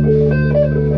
Música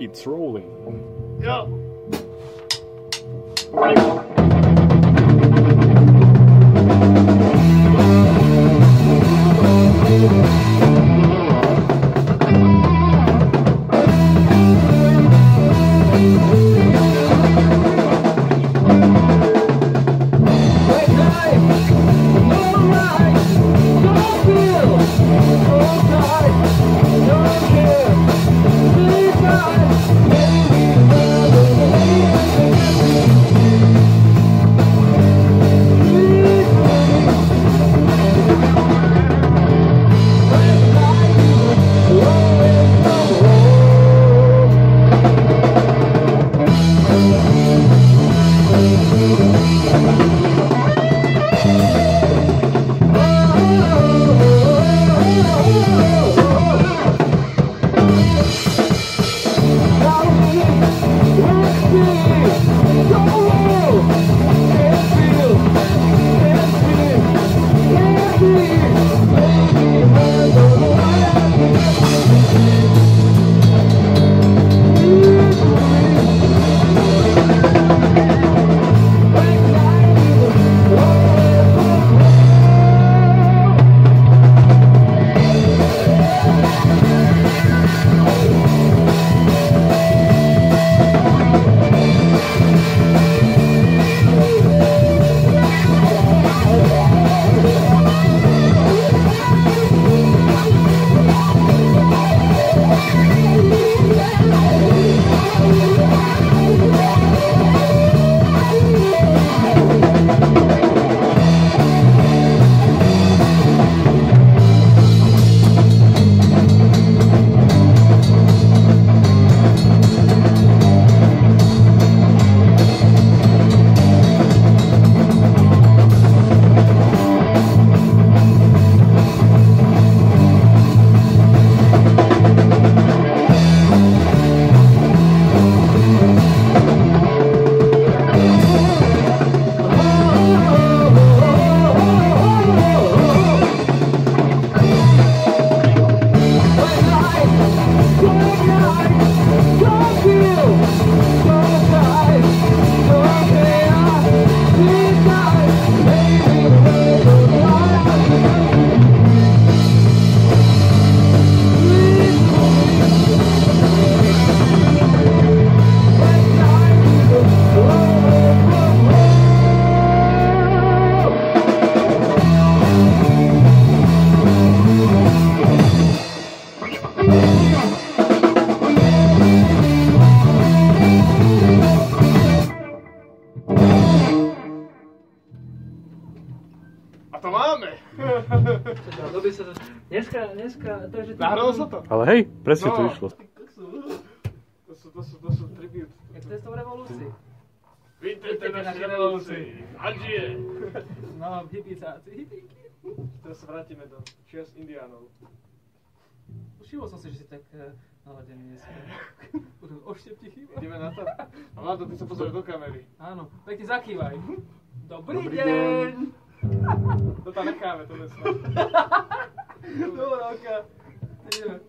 it's rolling. Yeah. Ale hej, presne to No. išlo. To sú, to sú, to sú tribute. Jak to je revolúcií. Vítejte Vítejte na na našej revolúcii. Hadžie. No, hipicáci, hipíky. Teraz sa vrátime do čias indiánov. Všimol som si, že si tak uh, naladený dneska. Oštep ti chýba. Ideme na to? A Vlado, ty sa pozrieš do kamery. Áno, pekne zakývaj. Dobrý, Dobrý deň. To tam necháme, to nesme. Dobrá, oka. Ideme.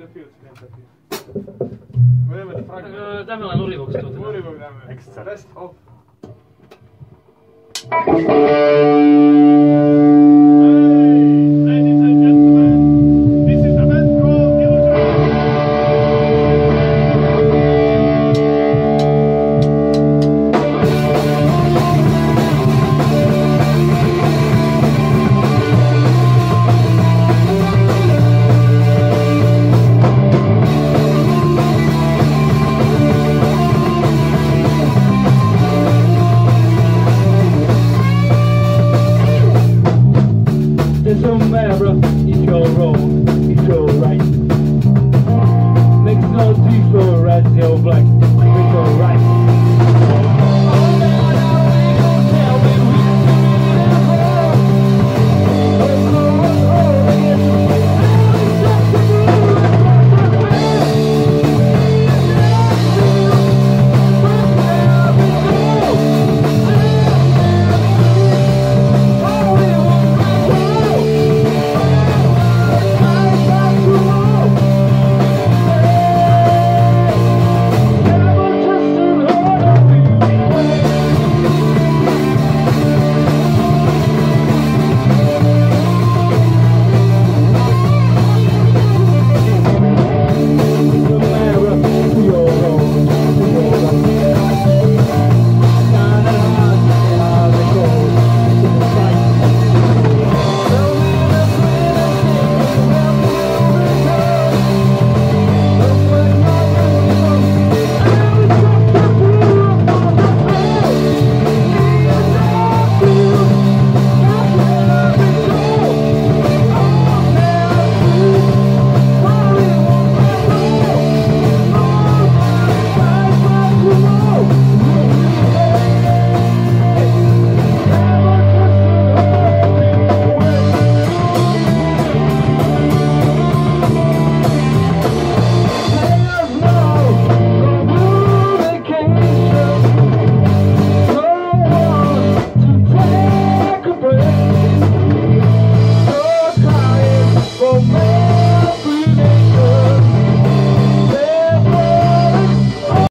the field. Whatever the fragment. Uh, Excellent. Rest.